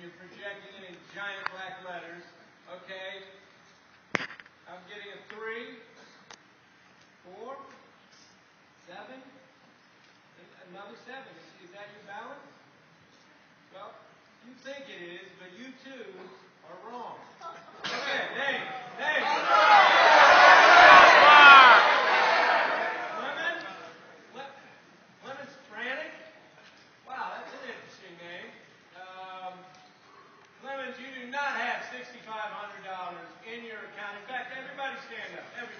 you're projecting it in giant black letters. Okay. I'm getting a three, four, seven, another seven. Is, is that your balance? Well, you think it is, but you too are wrong. Do not have $6,500 in your account. In fact, everybody stand up. Everybody.